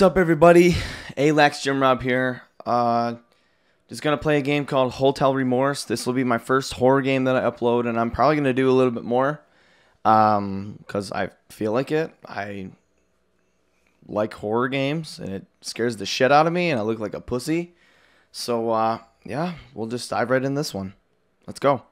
What's up, everybody? Alax Jim Rob here. Uh, just gonna play a game called Hotel Remorse. This will be my first horror game that I upload, and I'm probably gonna do a little bit more, um, because I feel like it. I like horror games, and it scares the shit out of me, and I look like a pussy. So, uh, yeah, we'll just dive right in this one. Let's go.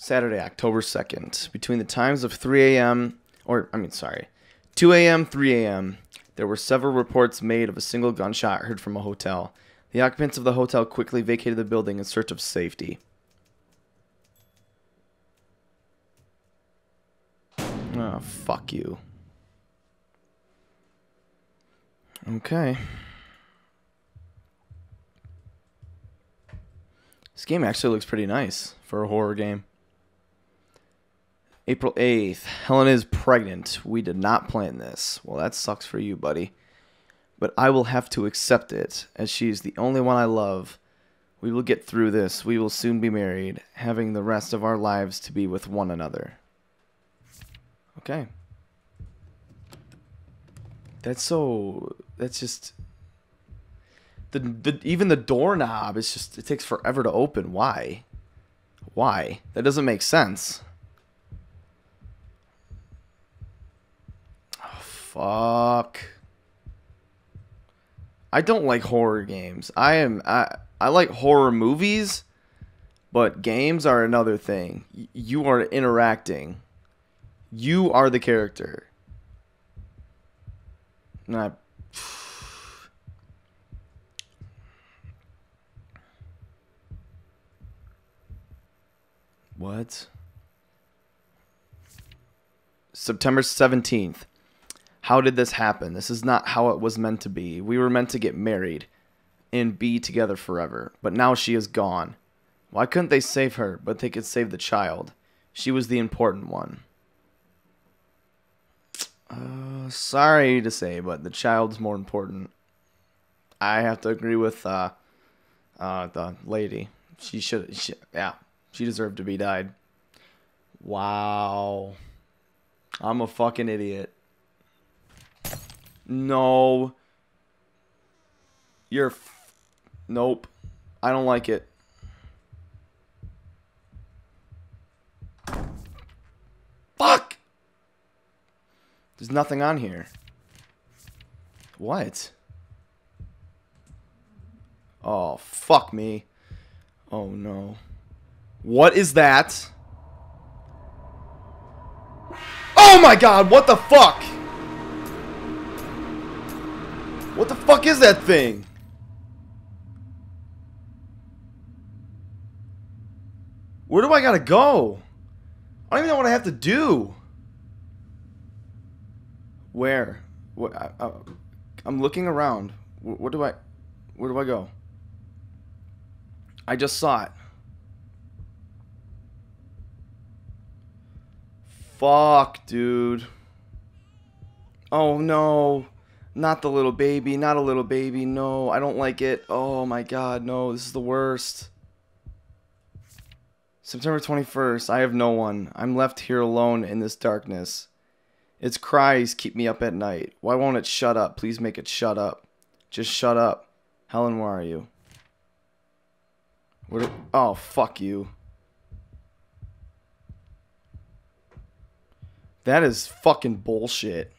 Saturday, October 2nd, between the times of 3 a.m., or, I mean, sorry, 2 a.m., 3 a.m., there were several reports made of a single gunshot heard from a hotel. The occupants of the hotel quickly vacated the building in search of safety. Oh, fuck you. Okay. This game actually looks pretty nice for a horror game. April 8th. Helen is pregnant. We did not plan this. Well, that sucks for you, buddy. But I will have to accept it, as she is the only one I love. We will get through this. We will soon be married, having the rest of our lives to be with one another. Okay. That's so. That's just. The, the even the doorknob is just it takes forever to open. Why? Why? That doesn't make sense. Fuck. I don't like horror games. I am I I like horror movies, but games are another thing. Y- you are interacting. You are the character. Not What? September 17th. How did this happen? This is not how it was meant to be. We were meant to get married and be together forever. But now she is gone. Why couldn't they save her, but they could save the child? She was the important one. Uh, sorry to say, but the child's more important. I have to agree with uh, uh, the lady. She should, she, yeah, she deserved to be died. Wow. I'm a fucking idiot. No. You're. F- nope. I don't like it. Fuck! There's nothing on here. What? Oh, fuck me. Oh no. What is that? Oh my god, what the fuck? What the fuck is that thing? Where do I gotta go? I don't even know what I have to do. Where? What? I, I'm looking around. Where, where do I? Where do I go? I just saw it. Fuck, dude. Oh no. Not the little baby. Not a little baby. No, I don't like it. Oh my god, no. This is the worst. September 21st. I have no one. I'm left here alone in this darkness. Its cries keep me up at night. Why won't it shut up? Please make it shut up. Just shut up. Helen, where are you? Do- oh, fuck you. That is fucking bullshit.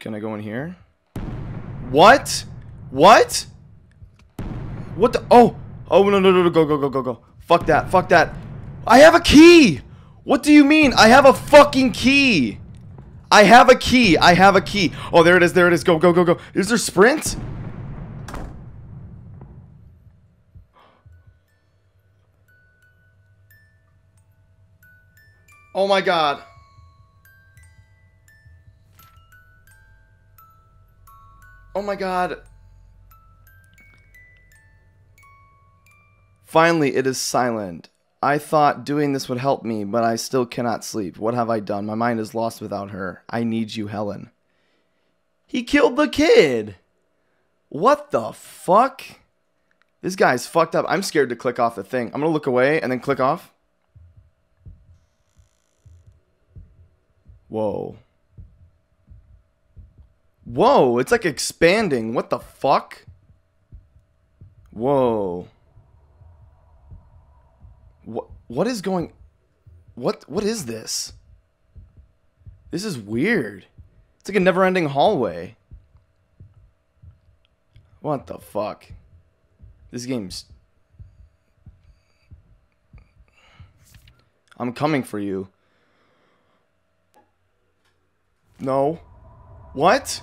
Can I go in here? What? What? What the? Oh! Oh, no, no, no, no, go, go, go, go, go. Fuck that, fuck that. I have a key! What do you mean? I have a fucking key! I have a key, I have a key. Oh, there it is, there it is. Go, go, go, go. Is there sprint? Oh my god. Oh my god. Finally, it is silent. I thought doing this would help me, but I still cannot sleep. What have I done? My mind is lost without her. I need you, Helen. He killed the kid. What the fuck? This guy's fucked up. I'm scared to click off the thing. I'm gonna look away and then click off. Whoa. Whoa, it's like expanding. What the fuck? Whoa. What what is going What what is this? This is weird. It's like a never-ending hallway. What the fuck? This game's I'm coming for you. No. What?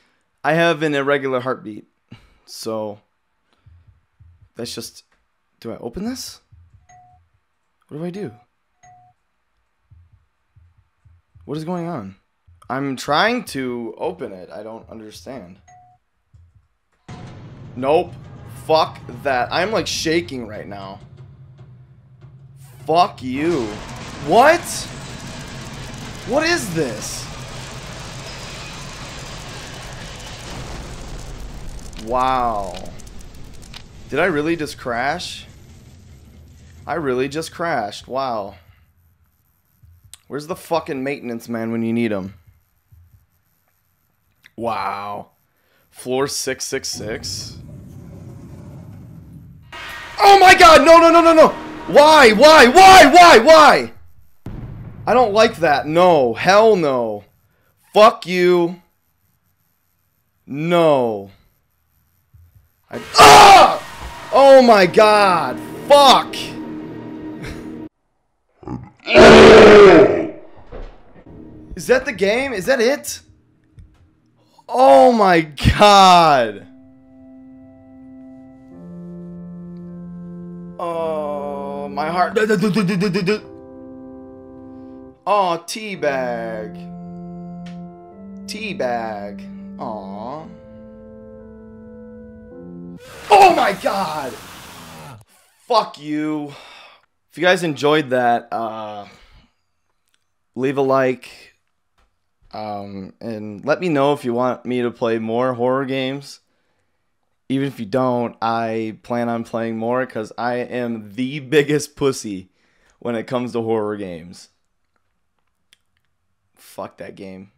I have an irregular heartbeat. So that's just. Do I open this? What do I do? What is going on? I'm trying to open it. I don't understand. Nope. Fuck that. I'm like shaking right now. Fuck you. What? What is this? Wow. Did I really just crash? I really just crashed. Wow. Where's the fucking maintenance man when you need him? Wow. Floor 666. Oh my god! No, no, no, no, no! Why? Why? Why? Why? Why? I don't like that. No. Hell no. Fuck you. No. I ah! Oh my god. Fuck. Is that the game? Is that it? Oh my god. Oh, my heart. Oh, teabag. Teabag. Aw. Oh my god! Fuck you. If you guys enjoyed that, uh, leave a like. Um, and let me know if you want me to play more horror games. Even if you don't, I plan on playing more because I am the biggest pussy when it comes to horror games. Fuck that game.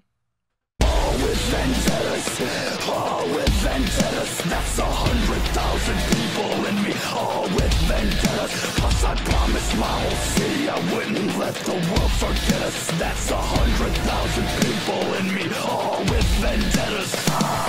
Plus I promised my whole city I wouldn't let the world forget us. That's a hundred thousand people in me All with vendettas